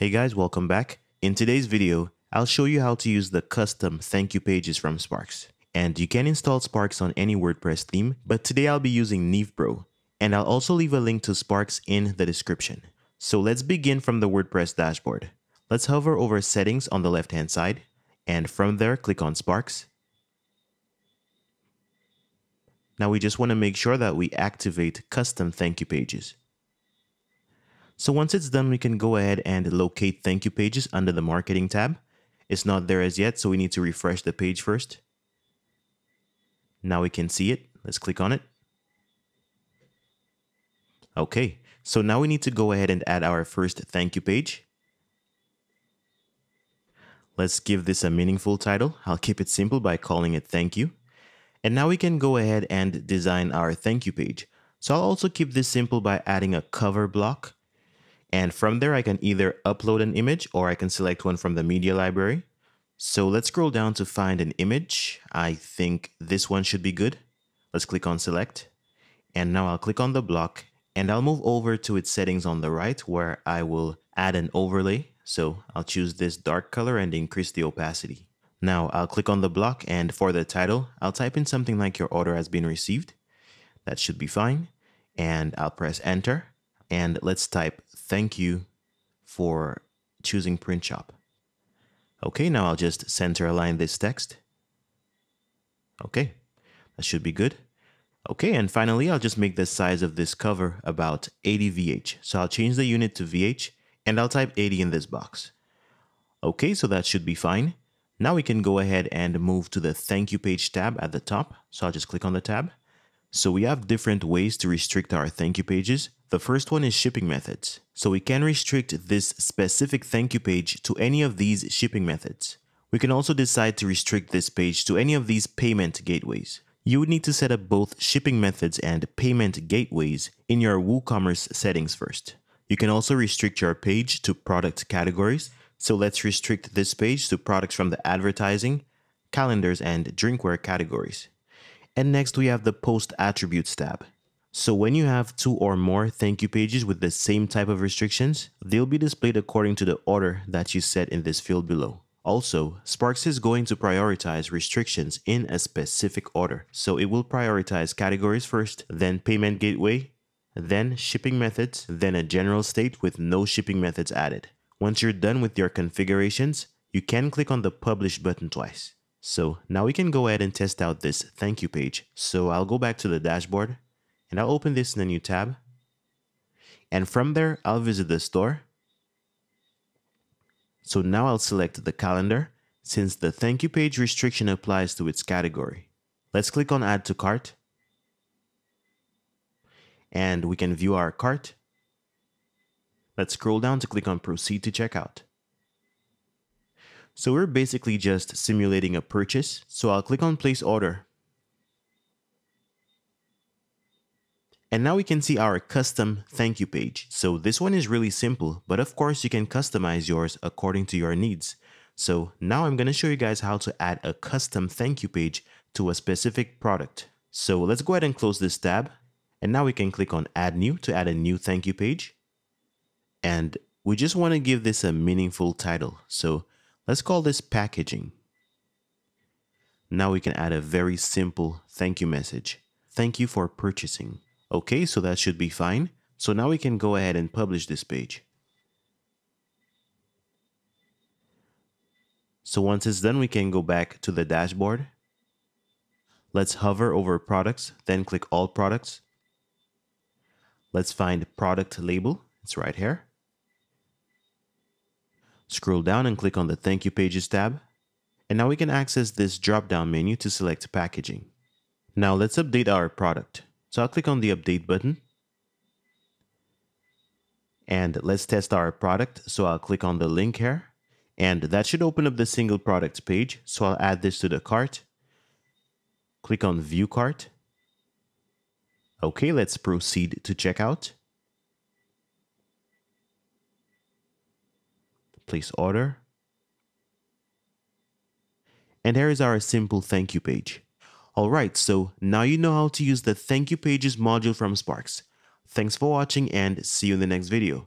Hey guys, welcome back. In today's video, I'll show you how to use the custom thank you pages from Sparks. And you can install Sparks on any WordPress theme, but today I'll be using Neve Pro, and I'll also leave a link to Sparks in the description. So let's begin from the WordPress dashboard. Let's hover over settings on the left hand side, and from there click on Sparks. Now we just want to make sure that we activate custom thank you pages. So once it's done, we can go ahead and locate thank you pages under the marketing tab. It's not there as yet, so we need to refresh the page first. Now we can see it. Let's click on it. Okay, so now we need to go ahead and add our first thank you page. Let's give this a meaningful title. I'll keep it simple by calling it thank you. And now we can go ahead and design our thank you page. So I'll also keep this simple by adding a cover block. And from there, I can either upload an image or I can select one from the media library. So let's scroll down to find an image. I think this one should be good. Let's click on select. And now I'll click on the block and I'll move over to its settings on the right where I will add an overlay. So I'll choose this dark color and increase the opacity. Now I'll click on the block and for the title, I'll type in something like your order has been received. That should be fine. And I'll press enter and let's type thank you for choosing print shop. Okay, now I'll just center align this text. Okay, that should be good. Okay, and finally, I'll just make the size of this cover about 80 VH. So I'll change the unit to VH and I'll type 80 in this box. Okay, so that should be fine. Now we can go ahead and move to the thank you page tab at the top. So I'll just click on the tab. So we have different ways to restrict our thank you pages. The first one is shipping methods. So we can restrict this specific thank you page to any of these shipping methods. We can also decide to restrict this page to any of these payment gateways. You would need to set up both shipping methods and payment gateways in your WooCommerce settings first. You can also restrict your page to product categories so let's restrict this page to products from the advertising, calendars, and drinkware categories. And next we have the post attributes tab. So when you have two or more thank you pages with the same type of restrictions, they'll be displayed according to the order that you set in this field below. Also, Sparks is going to prioritize restrictions in a specific order. So it will prioritize categories first, then payment gateway, then shipping methods, then a general state with no shipping methods added. Once you're done with your configurations, you can click on the publish button twice. So now we can go ahead and test out this thank you page. So I'll go back to the dashboard and I'll open this in a new tab. And from there, I'll visit the store. So now I'll select the calendar since the thank you page restriction applies to its category. Let's click on add to cart. And we can view our cart Let's scroll down to click on proceed to checkout. So we're basically just simulating a purchase. So I'll click on place order. And now we can see our custom thank you page. So this one is really simple, but of course you can customize yours according to your needs. So now I'm going to show you guys how to add a custom thank you page to a specific product. So let's go ahead and close this tab. And now we can click on add new to add a new thank you page. And we just want to give this a meaningful title. So let's call this packaging. Now we can add a very simple thank you message. Thank you for purchasing. Okay, so that should be fine. So now we can go ahead and publish this page. So once it's done, we can go back to the dashboard. Let's hover over products, then click all products. Let's find product label. It's right here. Scroll down and click on the Thank You Pages tab. And now we can access this drop-down menu to select packaging. Now let's update our product. So I'll click on the update button. And let's test our product. So I'll click on the link here. And that should open up the single products page. So I'll add this to the cart. Click on view cart. Okay, let's proceed to checkout. place order. And here is our simple thank you page. Alright, so now you know how to use the thank you pages module from Sparks. Thanks for watching and see you in the next video.